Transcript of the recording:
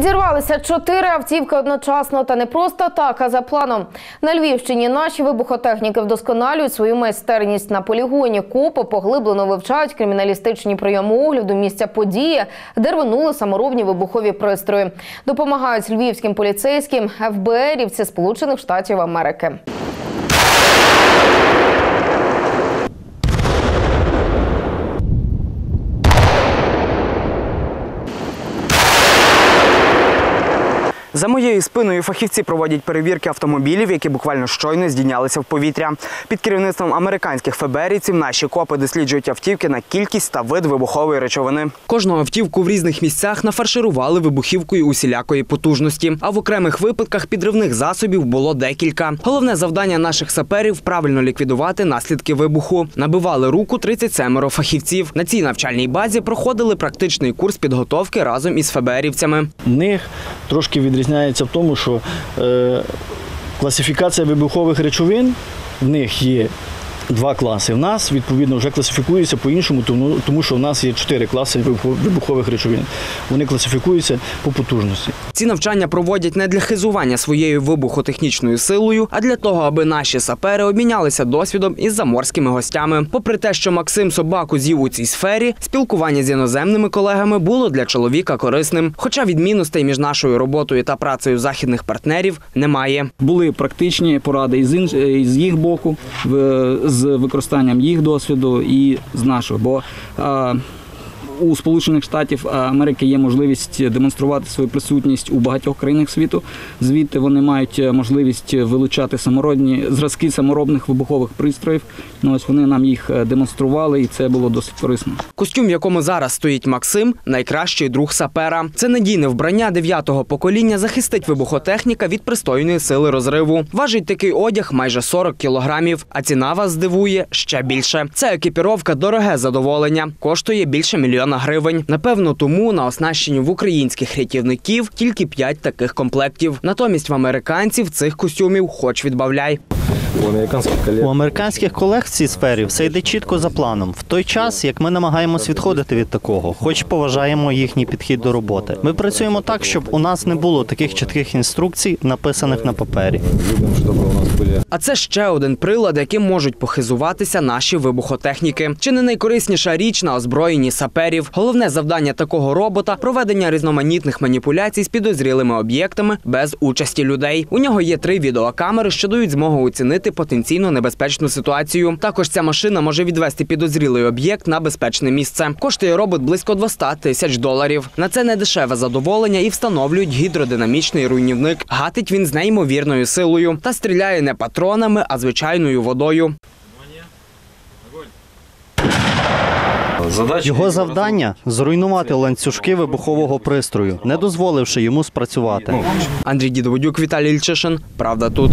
Підірвалися чотири автівки одночасно, та не просто так, а за планом. На Львівщині наші вибухотехніки вдосконалюють свою майстерність на полігоні. Копи поглиблено вивчають криміналістичні прийоми огляду місця події, де рвонули саморобні вибухові пристрої. Допомагають львівським поліцейським ФБРівці Сполучених Штатів Америки. За моєю спиною фахівці проводять перевірки автомобілів, які буквально щойно здійнялися в повітря. Під керівництвом американських ФБРівців наші копи досліджують автівки на кількість та вид вибухової речовини. Кожну автівку в різних місцях нафарширували вибухівкою усілякої потужності, а в окремих випадках підривних засобів було декілька. Головне завдання наших саперів правильно ліквідувати наслідки вибуху. Набивали руку 37 фахівців. На цій навчальній базі проходили практичний курс підготовки разом із ФБРівцями. В них трошки відрізняється в тому, що е, класифікація вибухових речовин в них є два класи. В нас, відповідно, вже класифікується по-іншому, тому, тому що в нас є чотири класи вибухов- вибухових речовин. Вони класифікуються по потужності. Ці навчання проводять не для хизування своєю вибухотехнічною силою, а для того, аби наші сапери обмінялися досвідом із заморськими гостями. Попри те, що Максим собаку з'їв у цій сфері, спілкування з іноземними колегами було для чоловіка корисним. Хоча відмінностей між нашою роботою та працею західних партнерів немає. Були практичні поради із, інш... із їх боку, в... з використанням їх досвіду і з нашого. Бо у Сполучених Штатів Америки є можливість демонструвати свою присутність у багатьох країнах світу. Звідти вони мають можливість вилучати самородні зразки саморобних вибухових пристроїв. Ну, ось вони нам їх демонстрували, і це було досить корисно. Костюм, в якому зараз стоїть Максим, найкращий друг сапера. Це надійне вбрання дев'ятого покоління захистить вибухотехніка від пристойної сили розриву. Важить такий одяг майже 40 кілограмів, а ціна вас здивує ще більше. Це екіпіровка дороге задоволення, коштує більше мільйона гривень. Напевно, тому на оснащенні в українських рятівників тільки 5 таких комплектів. Натомість в американців цих костюмів хоч відбавляй. У американских коллег У американських колег в цій сфері все йде чітко за планом. В той час, як ми намагаємось відходити від такого, хоч поважаємо їхній підхід до роботи. Ми працюємо так, щоб у нас не було таких чітких інструкцій, написаних на папері. А це ще один прилад, яким можуть похизуватися наші вибухотехніки. Чи не найкорисніша річ на озброєнні саперів? Головне завдання такого робота проведення різноманітних маніпуляцій з підозрілими об'єктами без участі людей. У нього є три відеокамери, що дають змогу оцінити потенційно небезпечну ситуацію. Також ця машина може відвести підозрілий об'єкт на безпечне місце. Коштує робот близько 200 тисяч доларів. На це не дешеве задоволення і встановлюють гідродинамічний руйнівник. Гатить він з неймовірною силою та стріляє не патронами, а звичайною водою. Його завдання зруйнувати ланцюжки вибухового пристрою, не дозволивши йому спрацювати. Андрій Дідоводюк, Віталій Ільчишин. Правда тут.